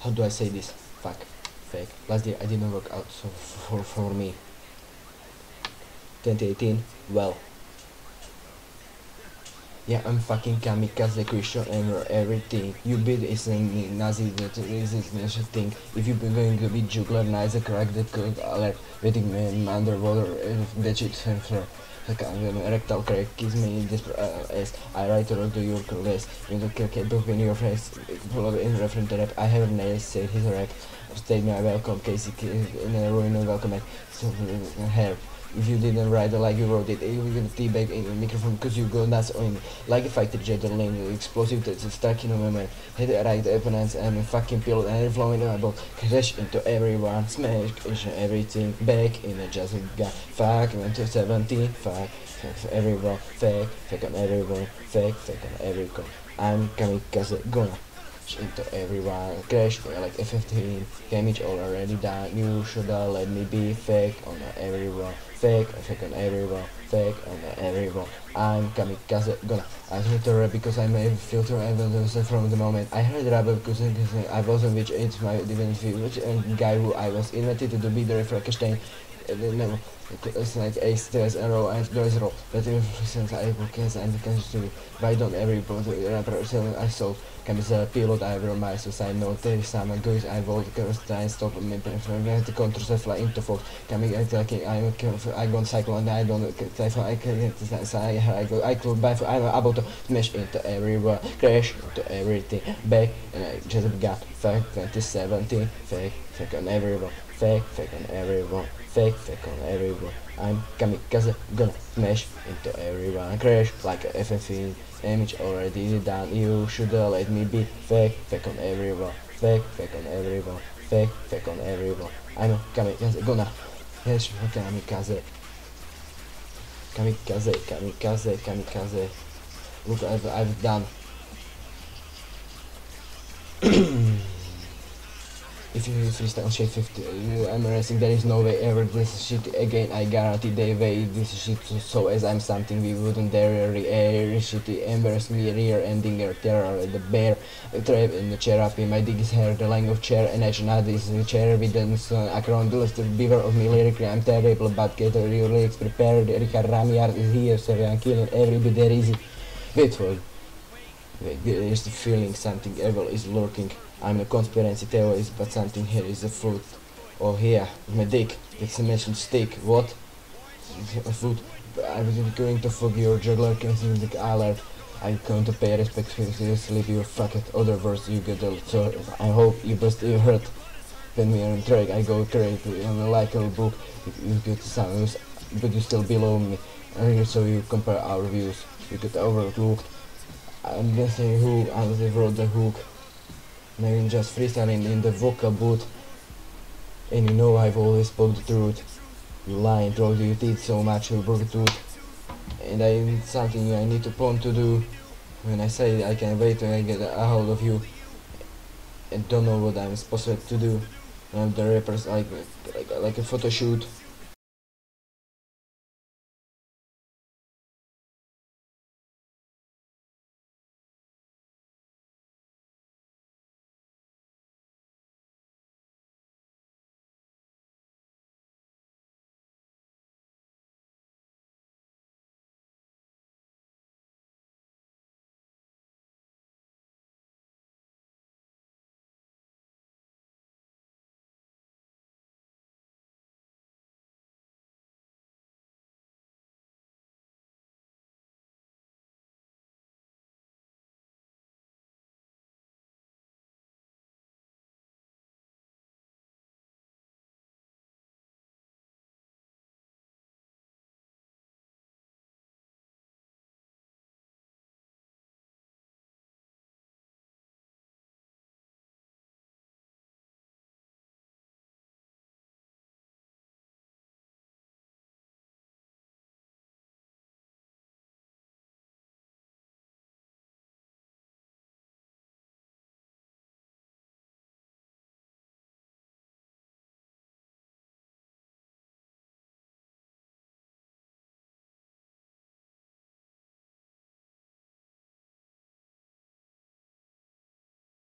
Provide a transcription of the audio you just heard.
how do I say this? Fuck, fake. Last year I didn't work out so for for me. 2018, well. Yeah, I'm fucking kamikaze Christian and everything. You is a Nazi that is this thing. If you're going to be juggler, nice, crack the code alert, waiting man underwater, that shit for rectal crack gives me in this uh, I write to to your list in the capable in your face full of in reference to rap I have nails said his rap statement I welcome Casey in a ruin and welcome so hair if you didn't write it like you wrote it, you're gonna teabag in the microphone because you go nuts on like a fighter jet lane explosive that's stuck in a moment. Hit it right opponents and a fucking pilot and flowing about crash into everyone, smash everything, back in a just guy. Fuck went to 17, fuck, fuck everyone, fake, fake on everyone, fake, fake on everyone. I'm kamikaze gonna into everyone crash like F15 damage already done you shoulda uh, let me be fake on everyone fake fake on everyone fake on everyone I'm kamikaze. Gonna I filter because I may filter evidence from the moment I heard rap because I wasn't which it's my divinity which and guy who I was invited to be the Frankenstein uh, no, it's like a stress arrow and there's roll. But since I can and can to why don't every rapper uh, selling I saw can be a pilot I will my I know there is some goes I will try and stop me from the control fly into fog. Be like I'm I go cycle and I don't I can I go I could by I'm about to smash into everywhere crash into everything back and I just got fake 2017 fake fake on everyone fake fake on everyone fake, fake on everyone. I'm kamikaze, gonna smash into everyone. Crash like a FFE image already done. You shoulda let me be fake, fake on everyone. Fake, fake on everyone. Fake, fake on everyone. I'm kamikaze, gonna smash kamikaze. Kamikaze, kamikaze, kamikaze. Look, I've, I've done. If you freestyle shit 50 uh, I'm racing there is no way ever this shit again. I guarantee they weigh this shit so as I'm something we wouldn't dare re-air. shit embarrass me rear ending your terror the bear trap in the chair up in my dig is hair the line of chair and action this chair with the uh, acronym the beaver of me lyrically I'm terrible but get real lyrics prepared. Ricard Ramiard is here so I'm killing every bit there wait for Wait, there is the feeling something evil is lurking I'm a conspiracy theorist, but something here is a fruit. Oh here, my dick, It's a exclamation stick, what? Afoot. I was going to fuck your juggler, canceling the alert. I'm going to pay respect seriously you fuck it. Other words you get the so I hope you best you hurt. When we are in track, I go crazy a like a book. You get some but you still below me. And so you compare our views. You get overlooked. I'm guessing who I wrote the hook. Maybe just freestyling in the vocal booth. And you know I've always spoke the truth. You lying, throw you did so much, you broke the truth. And I need something I need to point to do. When I say I can't wait till I get a hold of you. And don't know what I'm supposed to do. I'm the rappers like like like a photo shoot.